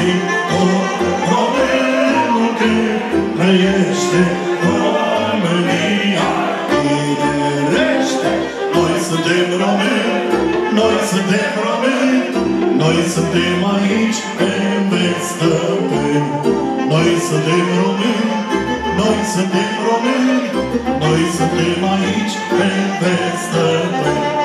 zi, o românul când trăiește România, tinerește. Noi suntem români, noi suntem români, noi suntem aici pe stăpân. Noi suntem români, noi suntem români, noi suntem aici pe stăpân.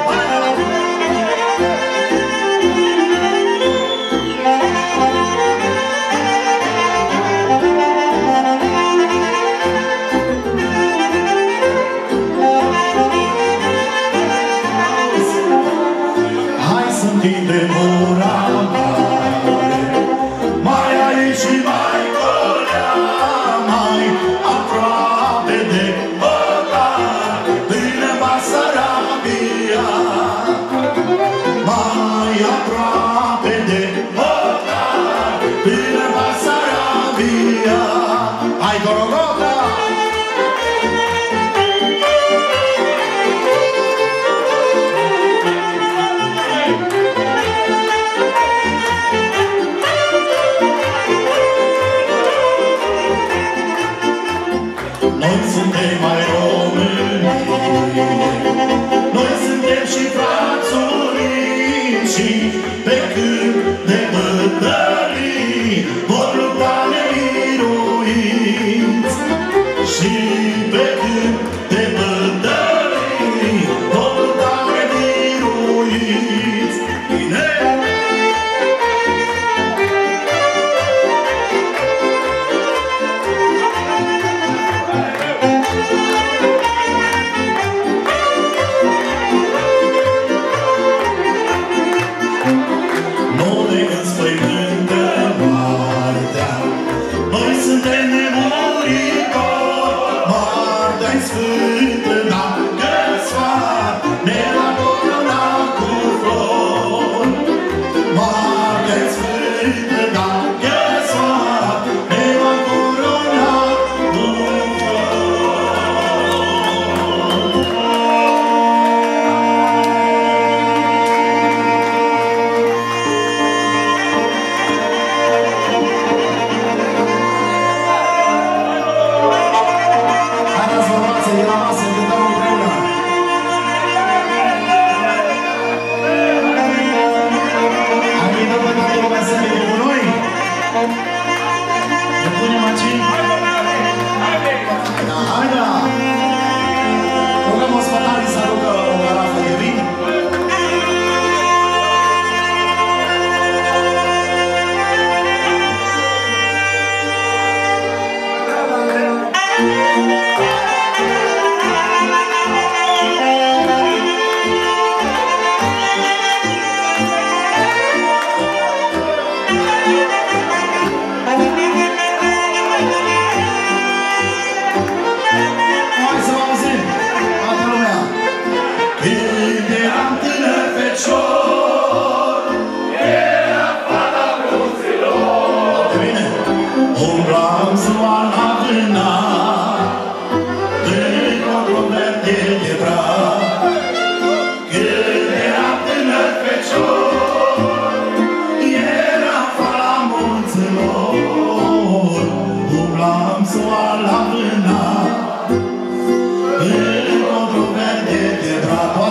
Menschen, die mein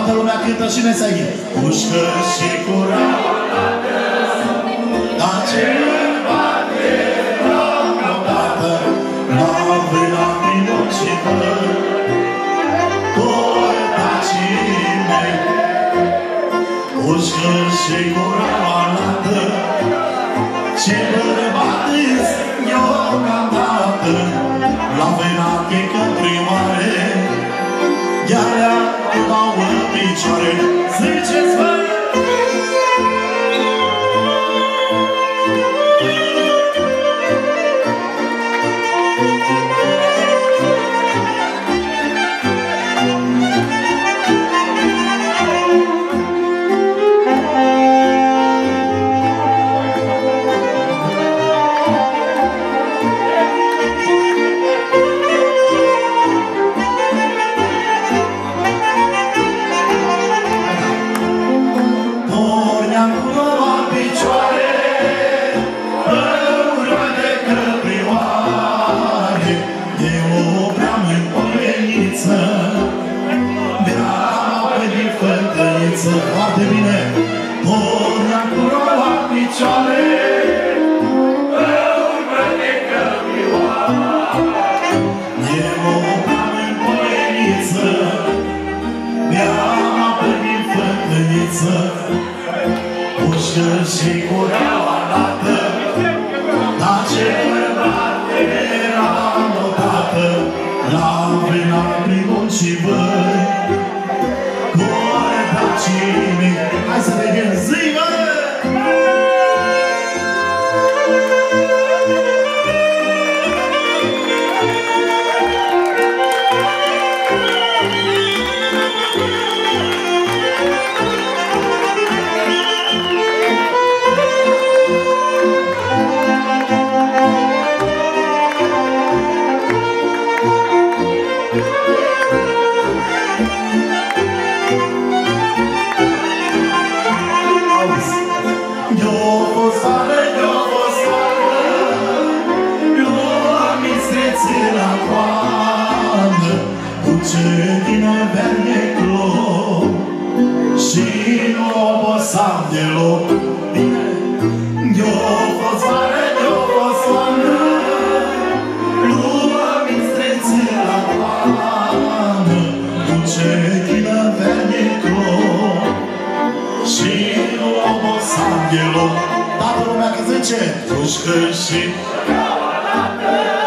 Toată lumea cântă și meseghi. Pușcă și curată, dar ce bate vreodată, la vâna minut și fără, poetacii mei. Și curat, da. ce bate 自己曾 Să foarte bine. Pornea cu rola picioare. Urmă-te cămioara Eu am în poieniță Mi-am apăr din fântâniță Pușcă și cureaua dată Dar ce mărate eram odată La venat primul și văi time. Ai, essa neguinha bine Eu a fost mare, eu a fost oamnă Lumea mi strețe la plană Cu ce chină verniclă Și nu am o sanghelă Toată lumea că zice Tu-și și Ca o dată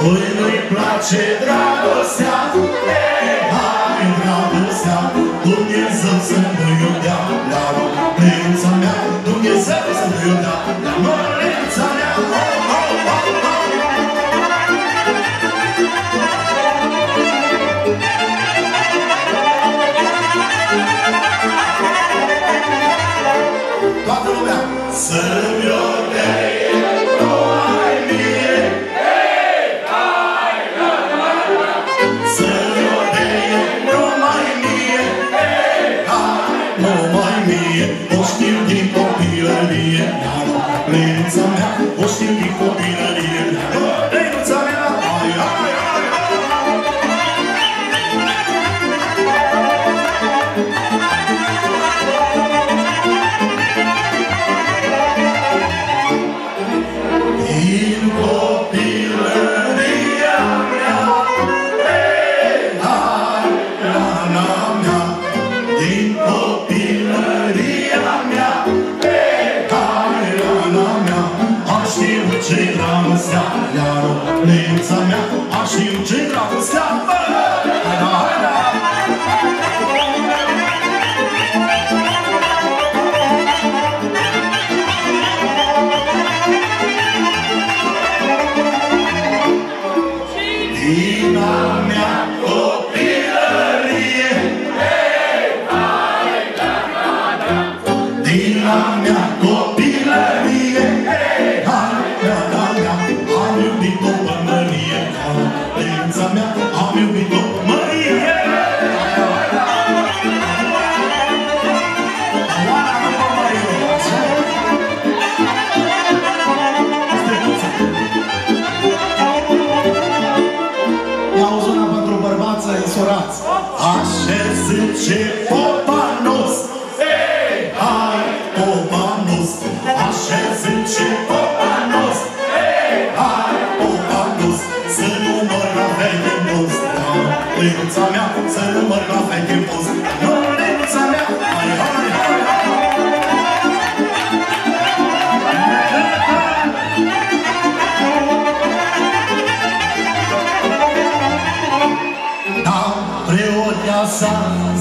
Cui nu-i place dragostea Hai dragostea Dumnezeu să nu-i dea La mărița mea Dumnezeu să nu-i dea La mărița mea oh, oh, oh, oh. Toată lumea. Să-mi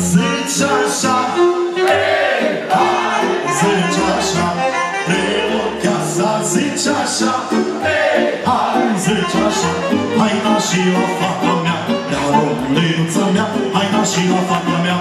zice așa Hai, zice așa Preotea sa. Zice așa Hai, zice așa Hai, na și la fata mea Dar o mea. Hai, na și la fata mea